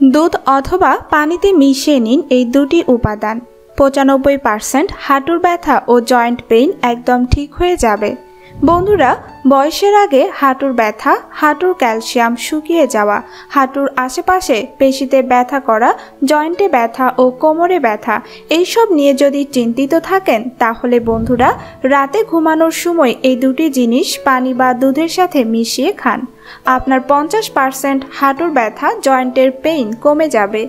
দুধ অথবা পানিতে মিশিয়ে নিন এই দুটি উপাদান। পঁচানব্বই পার্সেন্ট হাঁটুর ব্যথা ও জয়েন্ট পেইন একদম ঠিক হয়ে যাবে। বন্ধুরা, বয়সের আগে হাঁটুর ব্যথা, হাঁটুর ক্যালসিয়াম শুকিয়ে যাওয়া, হাঁটুর আশেপাশে পেশিতে ব্যথা করা, জয়েন্টে ব্যথা ও কোমরে ব্যথা, এইসব নিয়ে যদি চিন্তিত থাকেন, তাহলে বন্ধুরা, রাতে ঘুমানোর সময় এই দুটি জিনিস পানি বা দুধের সাথে মিশিয়ে খান। আপনার পঞ্চাশ পার্সেন্ট হাঁটুর ব্যথা, জয়েন্টের পেইন কমে যাবে।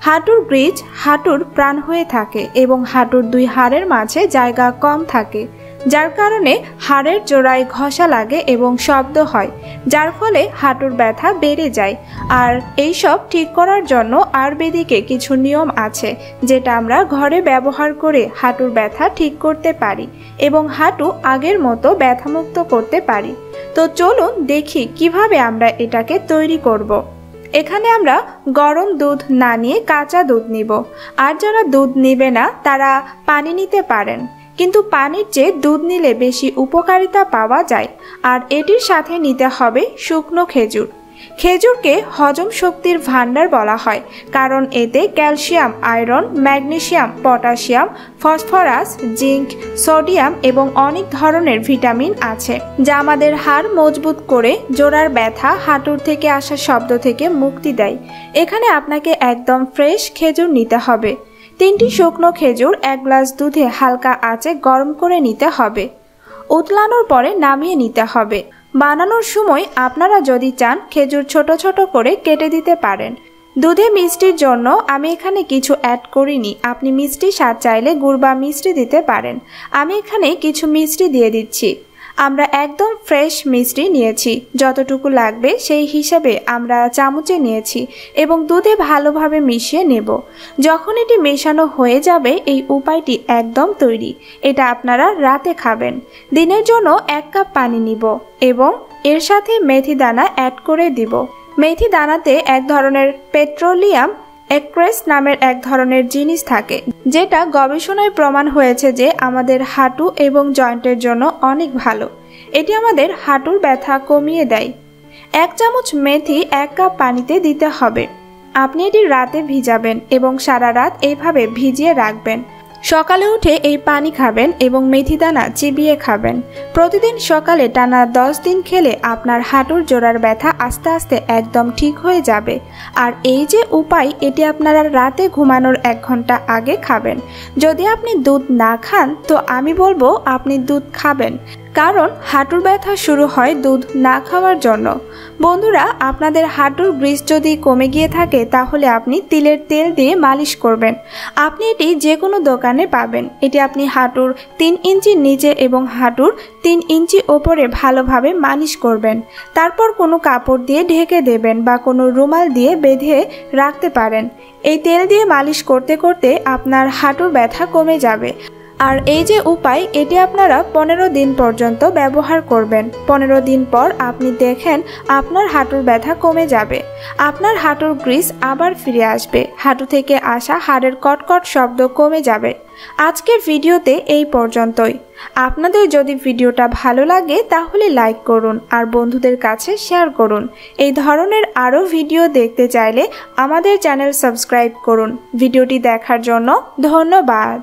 হাঁটুর গ্রিজ, হাঁটুর প্রাণ হয়ে থাকে এবং হাঁটুর দুই হাড়ের মাঝে জায়গা কম থাকে। যার কারণে হাড়ের জোড়ায় ঘষা লাগে এবং শব্দ হয়, যার ফলে হাঁটুর ব্যথা বেড়ে যায়। আর এই সব ঠিক করার জন্য আয়ুর্বেদিকে কিছু নিয়ম আছে, যেটা আমরা ঘরে ব্যবহার করে হাঁটুর ব্যথা ঠিক করতে পারি এবং হাঁটু আগের মতো ব্যথামুক্ত করতে পারি। তো চলুন দেখি কীভাবে আমরা এটাকে তৈরি করব। এখানে আমরা গরম দুধ না নিয়ে কাঁচা দুধ নিব। আর যারা দুধ নিবে না, তারা পানি নিতে পারেন। কিন্তু পানির চেয়ে দুধ নিলে বেশি উপকারিতা পাওয়া যায়, আর এটির সাথে নিতে হবে শুকনো খেজুর। খেজুরকে হজম শক্তির ভাণ্ডার বলা হয়, কারণ এতে calcium, iron magnesium potassium phosphorus, zinc, sodium এবং অনেক ধরনের ভিটামিন আছে, যা আমাদের হাড় মজবুত করে জোড়ার ব্যথা, হাঁটুর থেকে আসা শব্দ থেকে মুক্তি দেয়। এখানে আপনাকে একদম ফ্রেশ খেজুর নিতে হবে। তিনটি শুকনো খেজুর, এক গ্লাস দুধে হালকা আঁচে গরম করে নিতে হবে। উতলানোর পরে নামিয়ে নিতে হবে। বানানোর সময় আপনারা যদি চান, খেজুর ছোট ছোট করে কেটে দিতে পারেন। দুধে মিষ্টির জন্য আমি এখানে কিছু অ্যাড করিনি। আপনি মিষ্টি স্বাদ চাইলে গুড় বা মিষ্টি দিতে পারেন। আমি এখানে কিছু মিষ্টি দিয়ে দিচ্ছি। আমরা একদম ফ্রেশ মিষ্টি নিয়েছি। যতটুকু লাগবে সেই হিসাবে আমরা চামচে নিয়েছি এবং দুধে ভালোভাবে মিশিয়ে নেব। যখন এটি মেশানো হয়ে যাবে, এই উপায়টি একদম তৈরি। এটা আপনারা রাতে খাবেন। দিনের জন্য এক কাপ পানি নিব এবং এর সাথে মেথি দানা অ্যাড করে দিব। মেথি দানাতে এক ধরনের পেট্রোলিয়াম এক্রেস নামের এক ধরনের জিনিস থাকে, যেটা গবেষণায় প্রমাণ হয়েছে যে আমাদের হাঁটু এবং জয়েন্টের জন্য অনেক ভালো। এটি আমাদের হাঁটুর ব্যথা কমিয়ে দেয়। এক চামচ মেথি এক কাপ পানিতে দিতে হবে। আপনি এটি রাতে ভিজাবেন এবং সারা রাত এইভাবে ভিজিয়ে রাখবেন। সকালে উঠে এই পানি খাবেন এবং মেথি দানা চিবিয়ে খাবেন। প্রতিদিন সকালে টানা দশ দিন খেলে আপনার হাঁটুর জোড়ার ব্যথা আস্তে আস্তে একদম ঠিক হয়ে যাবে। আর এই যে উপায়, এটি আপনারা রাতে ঘুমানোর এক ঘণ্টা আগে খাবেন। যদি আপনি দুধ না খান, তো আমি বলব আপনি দুধ খাবেন। কারণ হাঁটুর ব্যথা শুরু হয় দুধ না খাওয়ার জন্য। বন্ধুরা, আপনাদের হাঁটুর গ্রিস যদি কমে গিয়ে থাকে, তাহলে আপনি তিলের তেল দিয়ে মালিশ করবেন। আপনি এটি যে কোনো দোকানে পাবেন। এটি আপনি হাঁটুর তিন ইঞ্চি নিচে এবং হাঁটুর তিন ইঞ্চি ওপরে ভালোভাবে মালিশ করবেন। তারপর কোনো কাপড় দিয়ে ঢেকে দেবেন বা কোনো রুমাল দিয়ে বেঁধে রাখতে পারেন। এই তেল দিয়ে মালিশ করতে করতে আপনার হাঁটুর ব্যথা কমে যাবে। আর এই যে উপায়, এটি আপনারা পনেরো দিন পর্যন্ত ব্যবহার করবেন। পনেরো দিন পর আপনি দেখেন আপনার হাঁটুর ব্যথা কমে যাবে। আপনার হাঁটুর গ্রিস আবার ফিরে আসবে। হাঁটু থেকে আসা হাড়ের কটকট শব্দ কমে যাবে। আজকের ভিডিওতে এই পর্যন্তই। আপনাদের যদি ভিডিওটা ভালো লাগে, তাহলে লাইক করুন আর বন্ধুদের কাছে শেয়ার করুন। এই ধরনের আরও ভিডিও দেখতে চাইলে আমাদের চ্যানেল সাবস্ক্রাইব করুন। ভিডিওটি দেখার জন্য ধন্যবাদ।